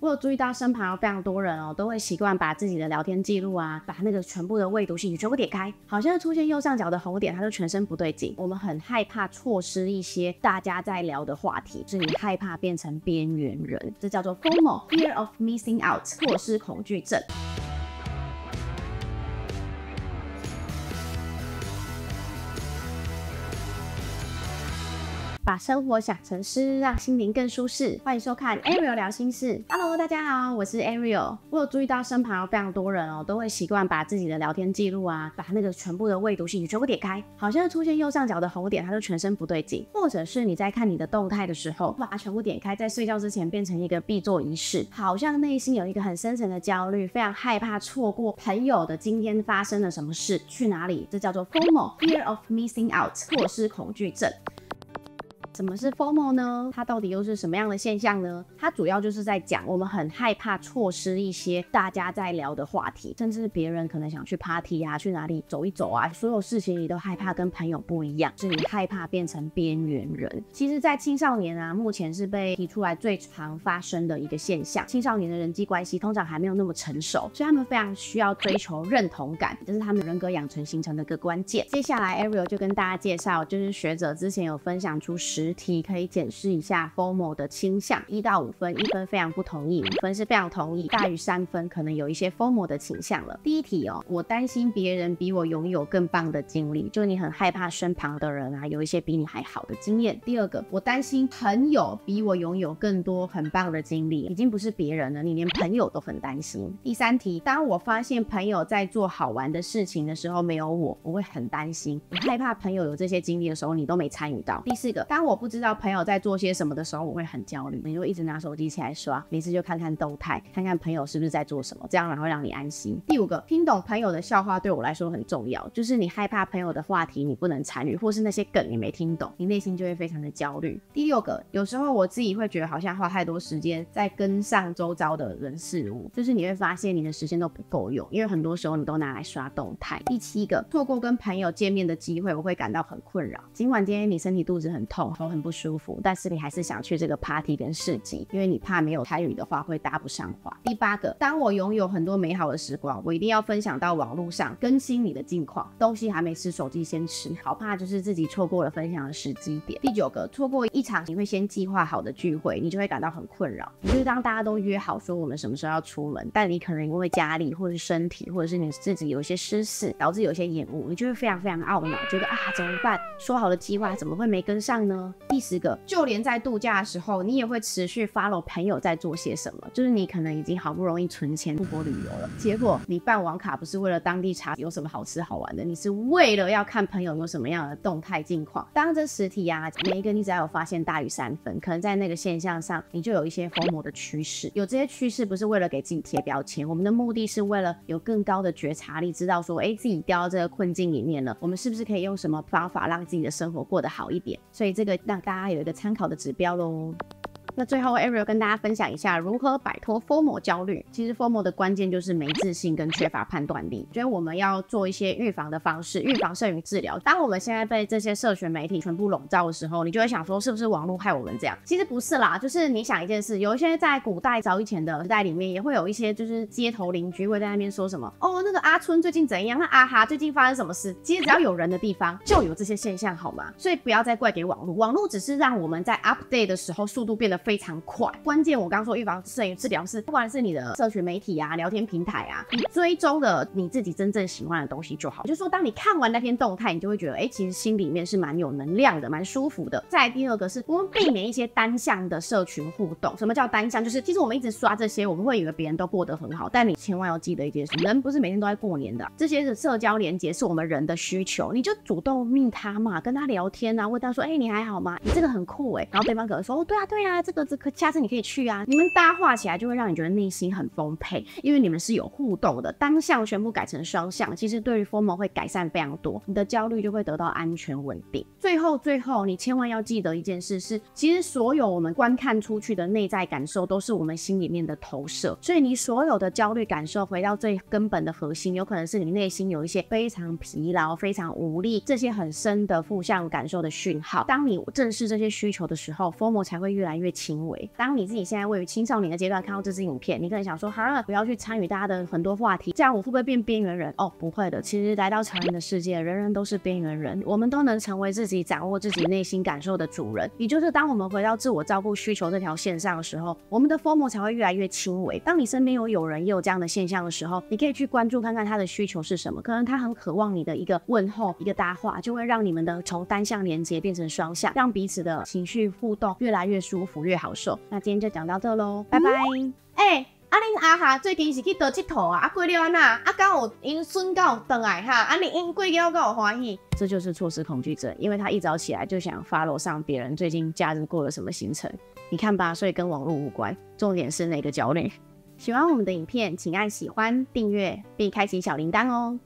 我有注意到身旁有非常多人哦，都会习惯把自己的聊天记录啊，把那个全部的未读信息全部点开，好像出现右上角的红点，他就全身不对劲。我们很害怕错失一些大家在聊的话题，是你害怕变成边缘人，这叫做 FOMO（Fear of Missing Out） 错失恐惧症。把生活想成诗，让心灵更舒适。欢迎收看 Ariel 聊心事。Hello，大家好，我是 Ariel。我有注意到身旁有非常多人哦，都会习惯把自己的聊天记录啊，把那个全部的未读信息全部点开，好像出现右上角的红点，它就全身不对劲。或者是你在看你的动态的时候，把它全部点开，在睡觉之前变成一个必做仪式，好像内心有一个很深层的焦虑，非常害怕错过朋友的今天发生了什么事，去哪里？这叫做 FOMO（Fear of Missing Out） 错失恐惧症。什么是 FOMO 呢？它到底又是什么样的现象呢？它主要就是在讲我们很害怕错失一些大家在聊的话题，甚至别人可能想去 party 啊，去哪里走一走啊，所有事情你都害怕跟朋友不一样，是你害怕变成边缘人。其实，在青少年啊，目前是被提出来最常发生的一个现象。青少年的人际关系通常还没有那么成熟，所以他们非常需要追求认同感，这是他们人格养成形成的一个关键。接下来，Ariel 就跟大家介绍，就是学者之前有分享出十。题可以检视一下 FOMO 的倾向，一到五分，一分非常不同意，五分是非常同意，大于三分可能有一些 FOMO 的倾向了。第一题哦，我担心别人比我拥有更棒的经历，就你很害怕身旁的人啊有一些比你还好的经验。第二个，我担心朋友比我拥有更多很棒的经历，已经不是别人了，你连朋友都很担心。第三题，当我发现朋友在做好玩的事情的时候没有我，我会很担心，你害怕朋友有这些经历的时候你都没参与到。第四个，当我我不知道朋友在做些什么的时候，我会很焦虑。你就一直拿手机起来刷，每次就看看动态，看看朋友是不是在做什么，这样然后让你安心。第五个，听懂朋友的笑话对我来说很重要，就是你害怕朋友的话题你不能参与，或是那些梗你没听懂，你内心就会非常的焦虑。第六个，有时候我自己会觉得好像花太多时间在跟上周遭的人事物，就是你会发现你的时间都不够用，因为很多时候你都拿来刷动态。第七个，错过跟朋友见面的机会，我会感到很困扰。尽管今天你身体肚子很痛。头很不舒服，但是你还是想去这个 party 跟市集，因为你怕没有参与的话会搭不上话。第八个，当我拥有很多美好的时光，我一定要分享到网络上，更新你的近况。东西还没吃，手机先吃，好怕就是自己错过了分享的时机点。第九个，错过一场你会先计划好的聚会，你就会感到很困扰。你就是当大家都约好说我们什么时候要出门，但你可能因为家里或者是身体，或者是你自己有一些失事，导致有些延误，你就会非常非常懊恼，觉得啊怎么办？说好的计划怎么会没跟上呢？第十个，就连在度假的时候，你也会持续 follow 朋友在做些什么。就是你可能已经好不容易存钱出国旅游了，结果你办网卡不是为了当地查有什么好吃好玩的，你是为了要看朋友有什么样的动态近况。当这实体啊，每一个你只要有发现大于三分，可能在那个现象上，你就有一些疯魔的趋势。有这些趋势不是为了给自己贴标签，我们的目的是为了有更高的觉察力，知道说，哎，自己掉到这个困境里面了，我们是不是可以用什么方法让自己的生活过得好一点？所以这个。让大家有一个参考的指标喽。那最后，Ariel 跟大家分享一下如何摆脱 FOMO 焦虑。其实 FOMO 的关键就是没自信跟缺乏判断力。所以我们要做一些预防的方式，预防胜于治疗。当我们现在被这些社群媒体全部笼罩的时候，你就会想说，是不是网络害我们这样？其实不是啦，就是你想一件事，有一些在古代早以前的时代里面，也会有一些就是街头邻居会在那边说什么，哦，那个阿春最近怎样？那阿哈最近发生什么事？其实只要有人的地方，就有这些现象，好吗？所以不要再怪给网络，网络只是让我们在 update 的时候速度变得非非常快。关键我刚说预防胜于治疗是，不管是你的社群媒体啊、聊天平台啊，你追踪的你自己真正喜欢的东西就好。就说当你看完那篇动态，你就会觉得，哎，其实心里面是蛮有能量的，蛮舒服的。再第二个是，我们避免一些单向的社群互动。什么叫单向？就是其实我们一直刷这些，我们会以为别人都过得很好，但你千万要记得一件事，人不是每天都在过年的。这些是社交连接，是我们人的需求，你就主动命他嘛，跟他聊天啊，问他说，哎，你还好吗？你这个很酷哎。然后对方可能说，哦，对啊，对啊，这个这个，下次你可以去啊。你们搭话起来就会让你觉得内心很丰沛，因为你们是有互动的。单向全部改成双向，其实对于 FORMO 会改善非常多，你的焦虑就会得到安全稳定。最后，最后你千万要记得一件事是，其实所有我们观看出去的内在感受都是我们心里面的投射。所以你所有的焦虑感受，回到最根本的核心，有可能是你内心有一些非常疲劳、非常无力这些很深的负向感受的讯号。当你正视这些需求的时候，FORMO 才会越来越轻微。当你自己现在位于青少年的阶段，看到这支影片，你可能想说，哈，不要去参与大家的很多话题，这样我会不会变边缘人？哦，不会的。其实来到成人的世界，人人都是边缘人，我们都能成为自己掌握自己内心感受的主人。也就是当我们回到自我照顾需求这条线上的时候，我们的 FOMO 才会越来越轻微。当你身边有有人也有这样的现象的时候，你可以去关注看看他的需求是什么。可能他很渴望你的一个问候，一个搭话，就会让你们的从单向连接变成双向，让彼此的情绪互动越来越舒服，越好受。那今天就讲到这喽，拜拜。哎、啊恁阿哈最近是去倒佚佗啊？啊过了安那？啊刚有因孙刚有回来哈？啊你因过了敢有欢喜？这就是错失恐惧症，因为他一早起来就想 follow 上别人最近假日过了什么行程。你看吧，所以跟网络无关，重点是哪个焦虑。喜欢我们的影片，请按喜欢、订阅并开启小铃铛哦。